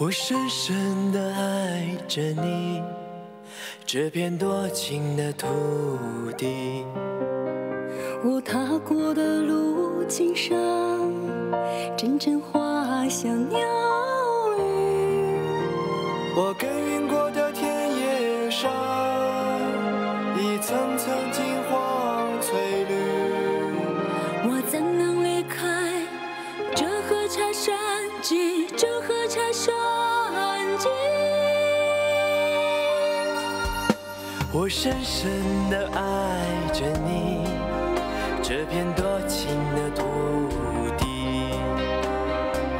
我深深的爱着你，这片多情的土地。我踏过的路径上，阵阵花香鸟语。我耕耘过的田野上，一层层金黄翠绿。我怎能离开这河茶山脊？这河茶山脊。我深深的爱着你，这片多情的土地。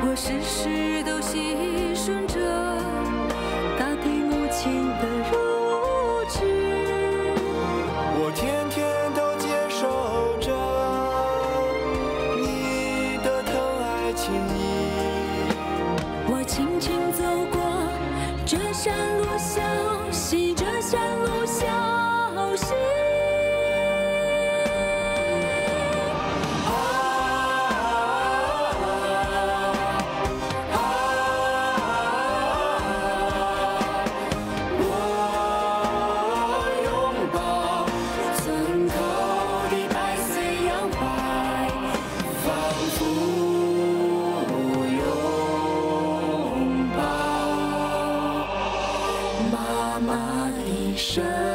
我时时都细我轻轻走过这山路小溪，这山路小生。